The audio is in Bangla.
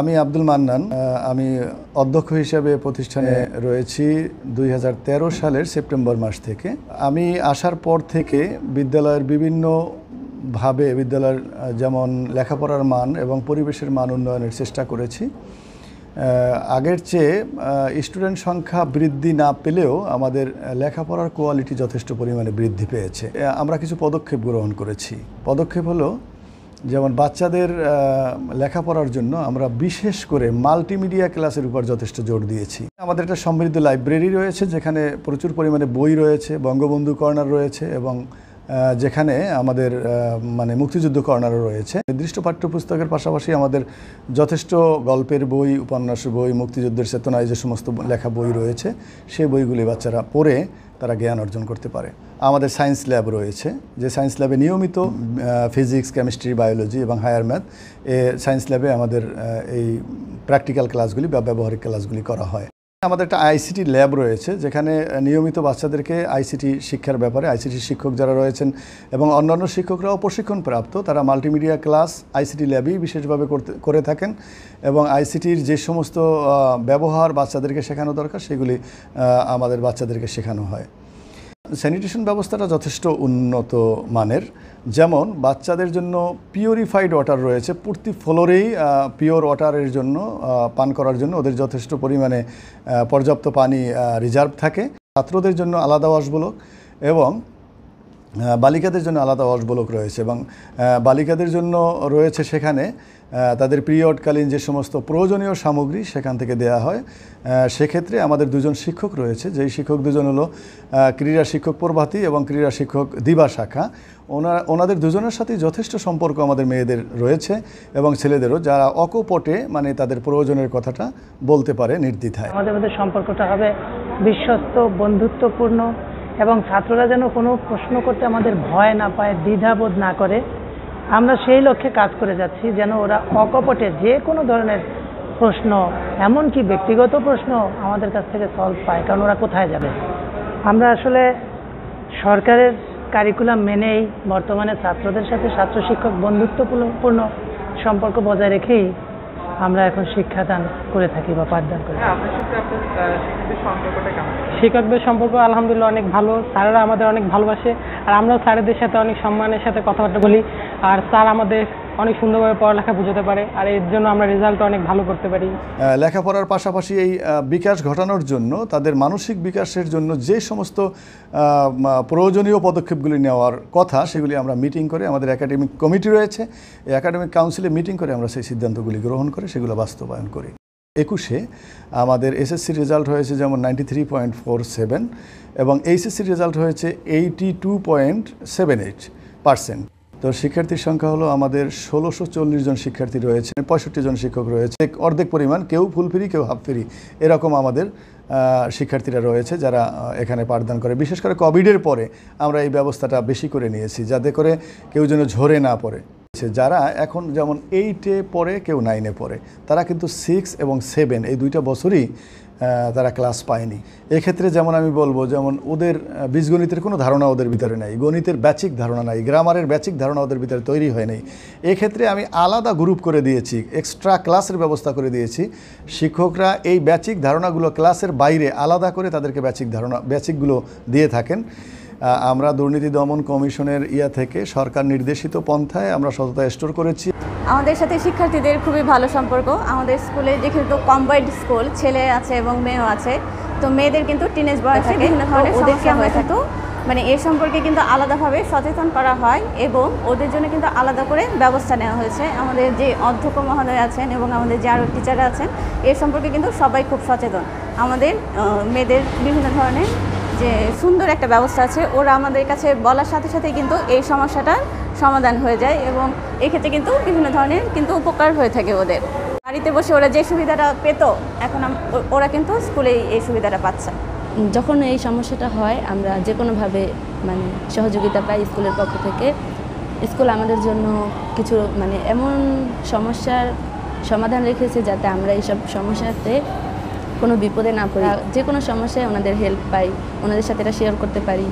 আমি আব্দুল মান্নান। আমি অধ্যক্ষ হিসেবে প্রতিষ্ঠানে রয়েছি দুই হাজার তেরো সালের সেপ্টেম্বর মাস থেকে। আমি আসার পর থেকে বিদ্যালয়ের বিভিন্ন ভাবে বিদ্যালয়ের যেমন লেখাপড়ার মান এবং পরিবেশের মান উন্নয়নের চেষ্টা করেছি। আগের চেয়ে স্টুডেন্ট সংখ্যা বৃদ্ধি না পেলেও আমাদের লেখাপড়ার কোয়ালিটি যথেষ্ট পরিমাণে বৃদ্ধি পেয়েছে। আমরা কিছু পদক্ষেপ গ্রহণ করেছি। পদক্ষেপ হলো যেমন বাচ্চাদের লেখাপড়ার জন্য আমরা বিশেষ করে মাল্টিমিডিয়া ক্লাসের উপর যথেষ্ট জোর দিয়েছি। আমাদের একটা সমৃদ্ধ লাইব্রেরি রয়েছে, যেখানে প্রচুর পরিমাণে বই রয়েছে, বঙ্গবন্ধু কর্নার রয়েছে এবং যেখানে আমাদের মানে মুক্তিযুদ্ধ কর্নারও রয়েছে। নির্দিষ্ট পাঠ্যপুস্তকের পাশাপাশি আমাদের যথেষ্ট গল্পের বই, উপন্যাস বই, মুক্তিযুদ্ধের চেতনায় যে সমস্ত লেখা বই রয়েছে, সেই বইগুলি বাচ্চারা পড়ে তারা জ্ঞান অর্জন করতে পারে। আমাদের সায়েন্স ল্যাব রয়েছে, যে সায়েন্স ল্যাবে নিয়মিত ফিজিক্স, কেমিস্ট্রি, বায়োলজি এবং হায়ার ম্যাথ, এ সায়েন্স ল্যাবে আমাদের এই প্র্যাকটিক্যাল ক্লাসগুলি বা ব্যবহারিক ক্লাসগুলি করা হয়। আমাদের একটা আইসিটি ল্যাব রয়েছে, যেখানে নিয়মিত বাচ্চাদেরকে আইসিটি শিক্ষার ব্যাপারে, আইসিটি শিক্ষক যারা রয়েছেন এবং অন্যান্য শিক্ষকরাও প্রশিক্ষণ প্রাপ্ত তারা মাল্টিমিডিয়া ক্লাস আইসিটি ল্যাবই বিশেষভাবে করতে, করে থাকেন এবং আইসিটির যে সমস্ত ব্যবহার বাচ্চাদেরকে শেখানো দরকার, সেগুলি আমাদের বাচ্চাদেরকে শেখানো হয়। স্যানিটেশন ব্যবস্থাটা যথেষ্ট উন্নত মানের। যেমন বাচ্চাদের জন্য পিওরিফাইড ওয়াটার রয়েছে, প্রতি ফ্লোরেই পিওর ওয়াটারের জন্য পান করার জন্য ওদের যথেষ্ট পরিমাণে পর্যাপ্ত পানি রিজার্ভ থাকে। ছাত্রদের জন্য আলাদা ওয়াশগুলো এবং বালিকাদের জন্য আলাদা ওয়াশবলক রয়েছে এবং বালিকাদের জন্য রয়েছে সেখানে তাদের পিরিয়ডকালীন যে সমস্ত প্রয়োজনীয় সামগ্রী সেখান থেকে দেয়া হয়। সেক্ষেত্রে আমাদের দুজন শিক্ষক রয়েছে, যেই শিক্ষক দুজন হলো ক্রীড়া শিক্ষক প্রভাতী এবং ক্রীড়া শিক্ষক দিবা শাখা। ওনারা, ওনাদের দুজনের সাথে যথেষ্ট সম্পর্ক আমাদের মেয়েদের রয়েছে এবং ছেলেদেরও, যারা অকপটে মানে তাদের প্রয়োজনের কথাটা বলতে পারে নির্দ্বিধায়। আমাদের মধ্যে সম্পর্কটা হবে বিশ্বস্ত, বন্ধুত্বপূর্ণ এবং ছাত্ররা যেন কোনো প্রশ্ন করতে আমাদের ভয় না পায়, দ্বিধাবোধ না করে, আমরা সেই লক্ষ্যে কাজ করে যাচ্ছি যেন ওরা অকপটে যে কোনো ধরনের প্রশ্ন, এমনকি ব্যক্তিগত প্রশ্ন আমাদের কাছ থেকে সলভ পায়, কারণ ওরা কোথায় যাবে? আমরা আসলে সরকারের কারিকুলাম মেনেই বর্তমানে ছাত্রদের সাথে ছাত্র শিক্ষক বন্ধুত্বপূর্ণ সম্পর্ক বজায় রেখেই আমরা এখন শিক্ষাদান করে থাকি বা পাঠদান করি হ্যাঁ শিক্ষকদের সম্পর্ক আলহামদুলিল্লাহ অনেক ভালো। স্যারেরা আমাদের অনেক ভালোবাসে। আর আমরাও স্যারেদের সাথে অনেক সম্মানের সাথে কথাবার্তা বলি। আর স্যার আমাদের অনেক সুন্দরভাবে পড়ালেখা বোঝাতে পারে, আর এর জন্য আমরা রেজাল্ট অনেক ভালো করতে পারি। লেখাপড়ার পাশাপাশি এই বিকাশ ঘটানোর জন্য, তাদের মানসিক বিকাশের জন্য যে সমস্ত প্রয়োজনীয় পদক্ষেপগুলি নেওয়ার কথা, সেগুলি আমরা মিটিং করে আমাদের একাডেমিক কমিটি রয়েছে। এই একাডেমিক কাউন্সিলে মিটিং করে আমরা সেই সিদ্ধান্তগুলি গ্রহণ করে, সেগুলো বাস্তবায়ন করি। একুশে, আমাদের এসএসসি রেজাল্ট হয়েছে যেমন ninety three point four seven এবং এইচএসসি রেজাল্ট হয়েছে eighty two point seven eight percent তো শিক্ষার্থীর সংখ্যা হলো আমাদের ষোলোশো চল্লিশ জন শিক্ষার্থী রয়েছে, পঁয়ষট্টি জন শিক্ষক রয়েছে। অর্ধেক পরিমাণ, কেউ ফুলফিরি কেউ হাফ ফ্রি, এরকম আমাদের শিক্ষার্থীরা রয়েছে যারা এখানে পাঠদান করে। বিশেষ করে কোভিডের পরে আমরা এই ব্যবস্থাটা বেশি করে নিয়েছি, যাতে করে কেউ যেন ঝরে না পড়ে। সে যারা এখন যেমন এইটে পড়ে, কেউ নাইনে পড়ে, তারা কিন্তু সিক্স এবং সেভেন এই দুইটা বছরই তারা ক্লাস পায়নি। এক্ষেত্রে যেমন আমি বলব, যেমন ওদের বীজগণিতের কোনো ধারণা ওদের ভিতরে নাই, গণিতের ব্যাচিক ধারণা নাই, গ্রামারের ব্যাচিক ধারণা ওদের ভিতরে তৈরি হয় নাই। এক্ষেত্রে আমি আলাদা গ্রুপ করে দিয়েছি এক্সট্রা ক্লাসের ব্যবস্থা করে দিয়েছি। শিক্ষকরা এই ব্যাচিক ধারণাগুলো ক্লাসের বাইরে আলাদা করে তাদেরকে ব্যাচিক ধারণা, ব্যাচিকগুলো দিয়ে থাকেন। আমরা দুর্নীতি দমন কমিশনের ইয়া থেকে সরকার নির্দেশিত পন্থায় আমরা সততা স্টোর করেছি। আমাদের সাথে শিক্ষার্থীদের খুবই ভালো সম্পর্ক। আমাদের স্কুলে যেহেতু কম্বাইন্ড স্কুল ছেলে আছে এবং মেয়েও আছে তো মেয়েদের কিন্তু টিনেজ বয়স থেকে। বিভিন্ন ধরনের সমস্যা হয়ে থাকে। মানে এ সম্পর্কে কিন্তু আলাদাভাবে সচেতন করা হয় এবং ওদের জন্য কিন্তু আলাদা করে ব্যবস্থা নেওয়া হয়েছে। আমাদের যে অধ্যক্ষ মহোদয় আছেন এবং আমাদের যে আরও টিচাররা আছেন এ সম্পর্কে কিন্তু সবাই খুব সচেতন। আমাদের মেয়েদের বিভিন্ন ধরনের যে সুন্দর একটা ব্যবস্থা আছে, ওরা আমাদের কাছে বলার সাথে সাথে কিন্তু এই সমস্যাটার সমাধান হয়ে যায় এবং এক্ষেত্রে কিন্তু বিভিন্ন ধরনের কিন্তু উপকার হয়ে থাকে ওদের। বাড়িতে বসে ওরা যে সুবিধাটা পেত, এখন ওরা কিন্তু স্কুলেই এই সুবিধাটা পাচ্ছে। যখন এই সমস্যাটা হয়, আমরা যে কোনোভাবে মানে সহযোগিতা পাই স্কুলের পক্ষ থেকে। স্কুল আমাদের জন্য কিছু মানে এমন সমস্যার সমাধান রেখেছে যাতে আমরা এইসব সমস্যাতে কোনো বিপদে না পড়ি। যে কোনো সমস্যায় ওনাদের হেল্প পাই ওনাদের সাথে এটা শেয়ার করতে পারি।